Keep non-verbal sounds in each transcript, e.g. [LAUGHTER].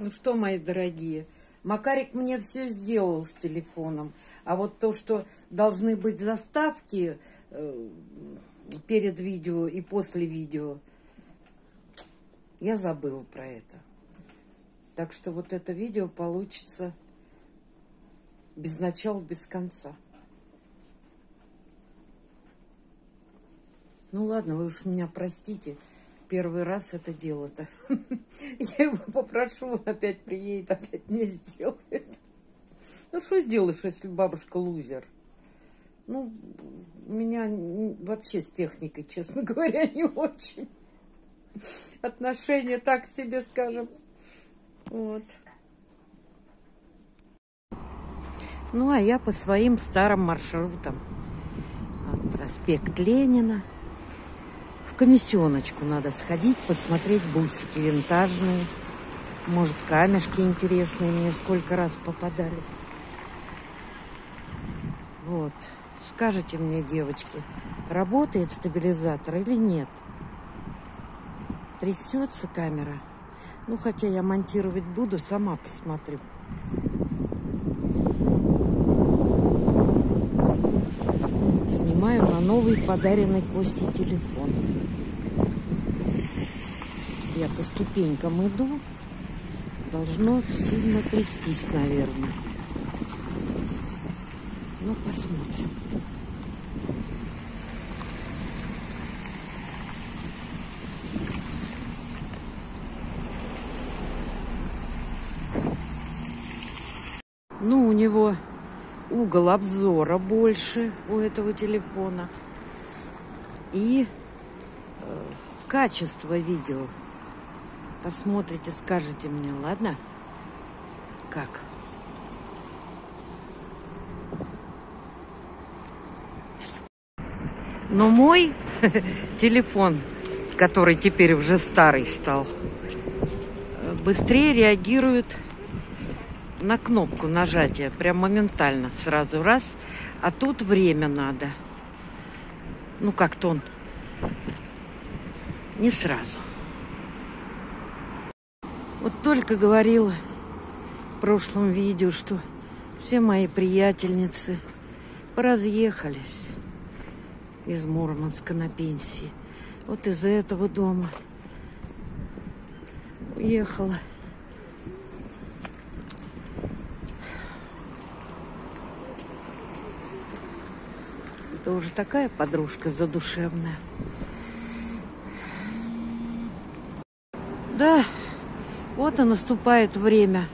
Ну что, мои дорогие, Макарик мне все сделал с телефоном. А вот то, что должны быть заставки э, перед видео и после видео, я забыла про это. Так что вот это видео получится без начала, без конца. Ну ладно, вы уж меня простите первый раз это дело-то. [LAUGHS] Я его попрошу, он опять приедет, опять не сделает. Ну, что сделаешь, если бабушка лузер? Ну, у меня вообще с техникой, честно [LAUGHS] говоря, не очень. Отношения так себе, скажем. Вот. Ну, а я по своим старым маршрутам. Проспект Ленина комиссионочку надо сходить, посмотреть бусики винтажные. Может, камешки интересные мне сколько раз попадались. Вот. Скажите мне, девочки, работает стабилизатор или нет? Трясется камера? Ну, хотя я монтировать буду, сама посмотрю. Снимаю на новый подаренный Костей телефон я по ступенькам иду, должно сильно трястись, наверное. Ну, посмотрим. Ну, у него угол обзора больше у этого телефона. И э, качество видео Посмотрите, скажете мне, ладно? Как? Но мой [LAUGHS] телефон, который теперь уже старый стал, быстрее реагирует на кнопку нажатия, прям моментально, сразу раз. А тут время надо. Ну, как-то он не сразу. Вот только говорила в прошлом видео, что все мои приятельницы поразъехались из Мурманска на пенсии. Вот из этого дома уехала. Это уже такая подружка задушевная. Да, вот и наступает время,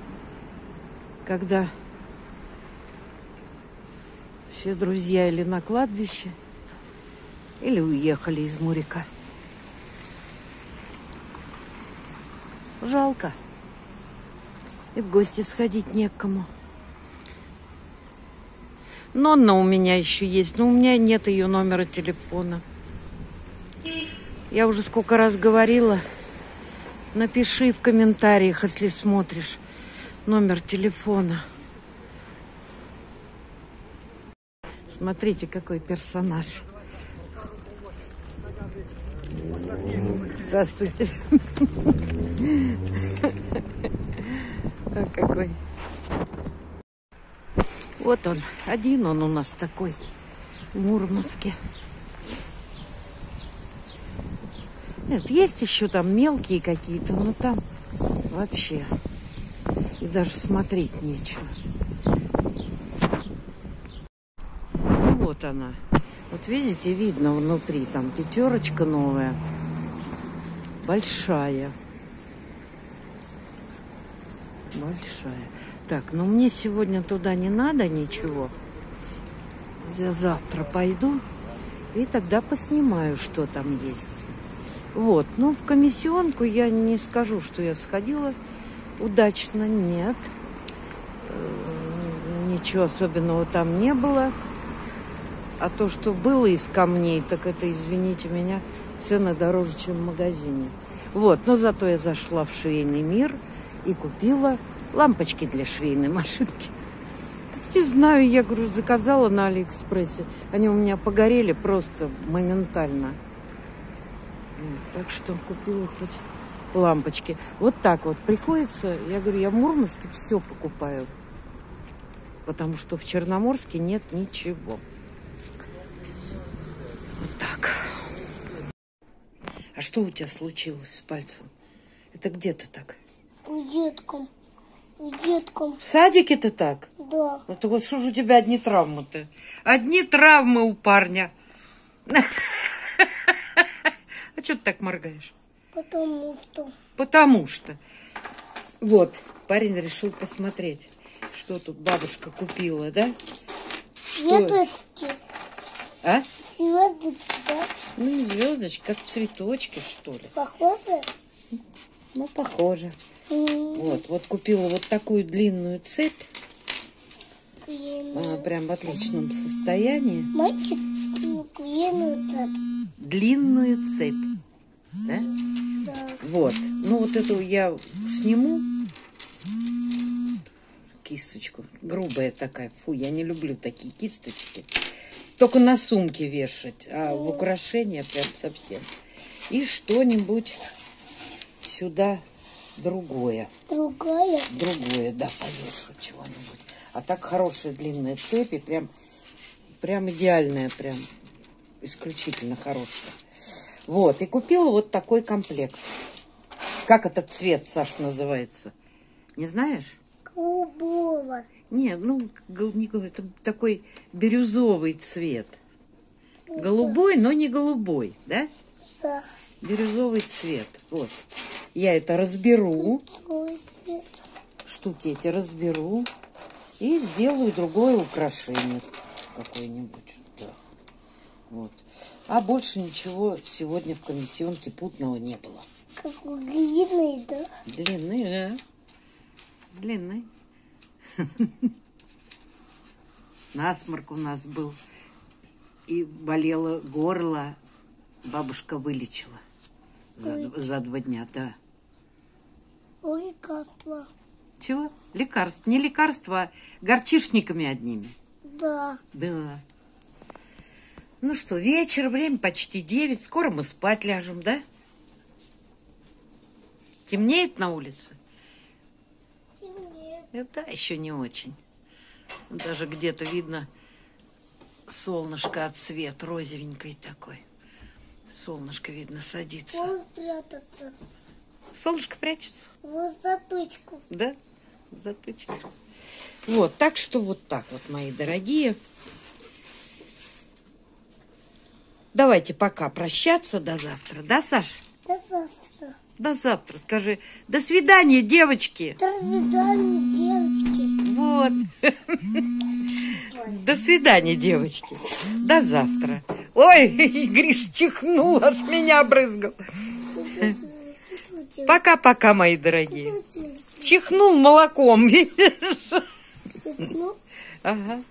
когда все друзья или на кладбище, или уехали из Мурика. Жалко. И в гости сходить некому. Нонна у меня еще есть, но у меня нет ее номера телефона. Я уже сколько раз говорила, Напиши в комментариях, если смотришь, номер телефона. Смотрите, какой персонаж. Здравствуйте. Какой. Вот он, один он у нас такой в Мурманске. Нет, есть еще там мелкие какие-то, но там вообще и даже смотреть нечего. Ну, вот она. Вот видите, видно внутри там пятерочка новая. Большая. Большая. Так, ну мне сегодня туда не надо ничего. Я завтра пойду и тогда поснимаю, что там есть. Вот, ну, в комиссионку я не скажу, что я сходила удачно, нет. Э, ничего особенного там не было. А то, что было из камней, так это, извините меня, цены дороже, чем в магазине. Вот, но зато я зашла в швейный мир и купила лампочки для швейной машинки. Не знаю, я, говорю, заказала на Алиэкспрессе. Они у меня погорели просто моментально. Так что купила хоть лампочки. Вот так вот приходится, я говорю, я в Мурманске все покупаю. Потому что в Черноморске нет ничего. Вот так. А что у тебя случилось с пальцем? Это где ты так? У деткам. У деткам. В садике ты так? Да. Ну так вот что же у тебя одни травмы-то? Одни травмы у парня. А что ты так моргаешь? Потому что. Потому что. Вот, парень решил посмотреть, что тут бабушка купила, да? Звездочки. А? Звездочки, да? Ну, не звездочки, как цветочки, что ли. Похоже? Ну, похоже. М, Вот, вот купила вот такую длинную цепь. куриную. Она прям в отличном состоянии. Мальчик ну, куриную так. Длинную цепь. Вот. Ну, вот эту я сниму. Кисточку. Грубая такая. Фу, я не люблю такие кисточки. Только на сумке вешать, а в украшения прям совсем. И что-нибудь сюда другое. Другая. Другое, да, повешу чего-нибудь. А так хорошая длинная цепь и прям, прям идеальная, прям исключительно хорошая. Вот, и купила вот такой комплект. Как этот цвет, Саш, называется? Не знаешь? Голубого. Нет, ну, не это такой бирюзовый цвет. Голубой, но не голубой, да? Да. Бирюзовый цвет. Вот. Я это разберу. Штуки эти разберу и сделаю другое украшение какое-нибудь. Да. Вот. А больше ничего сегодня в комиссионке путного не было. Длинный, да? Длинный, да. Длинный. [LAUGHS] Насморк у нас был. И болело горло. Бабушка вылечила. За, за два дня, да. Лекарство. Чего? Лекарств. Не лекарства, а горчишниками одними. Да. Да. Ну что, вечер, время почти девять. Скоро мы спать ляжем, да? Темнеет на улице? Темнеет. Да, еще не очень. Даже где-то видно солнышко от свет, розовенькой такой. Солнышко, видно, садится. Он прятаться. Солнышко прячется, В затычку. да? Затычка. Вот, так что вот так вот, мои дорогие. Давайте пока прощаться до завтра, да, Саш? До завтра. До завтра. Скажи, до свидания, девочки. До свидания, девочки. Вот. До свидания, девочки. До завтра. Ой, [LAUGHS] Гриш чихнул, аж меня брызгал. Пока-пока, мои дорогие. Чихнул молоком, [LAUGHS] видишь? Ну, Ага.